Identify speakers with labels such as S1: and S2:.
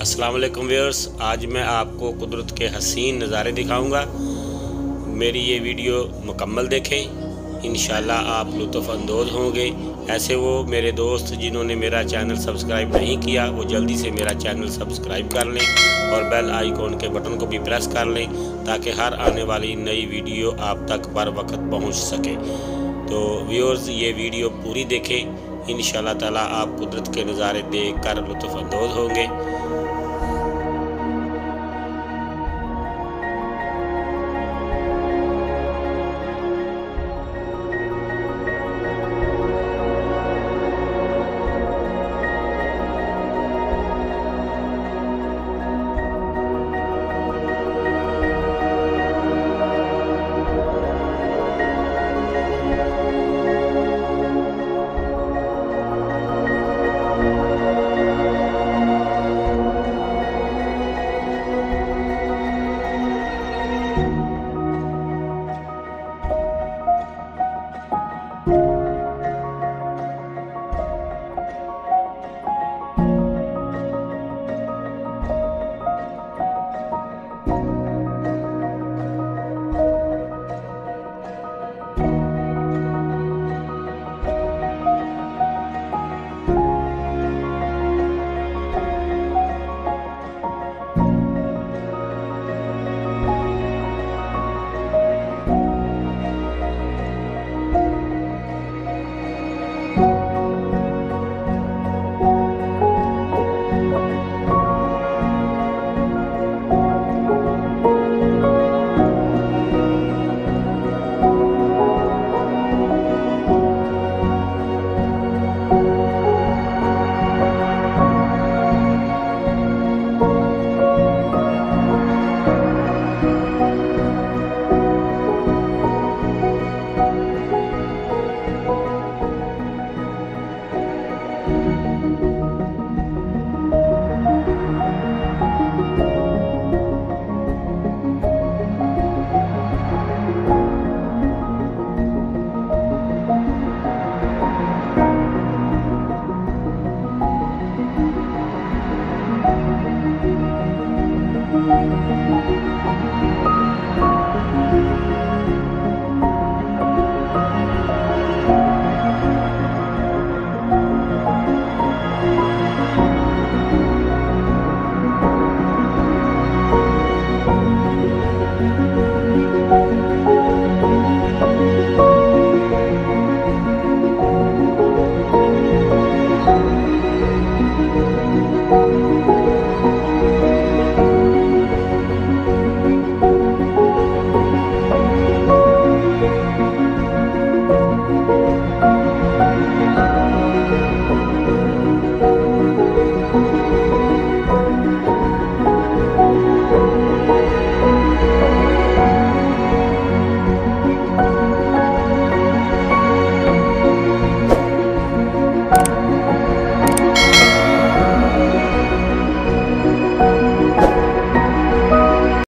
S1: अस्सलाम वालेकुम व्यूअर्स आज मैं आपको कुदरत के हसीन नज़ारे दिखाऊँगा। मेरी ये वीडियो मुकम्मल देखें। इन आप लुत्फ़अंदोज़ होंगे। ऐसे वो मेरे दोस्त जिन्होंने मेरा चैनल सब्सक्राइब नहीं किया, वो जल्दी से मेरा चैनल सब्सक्राइब कर लें और बेल आइकॉन के बटन को भी प्रेस कर लें ताकि हर आने वाली नई वीडियो आप तक बर वक्त पहुँच सके। तो व्यूअर्स ये वीडियो पूरी देखें। इन ताला आप कुदरत के नज़ारे देख कर लुत्फ़अंदोज़ होंगे।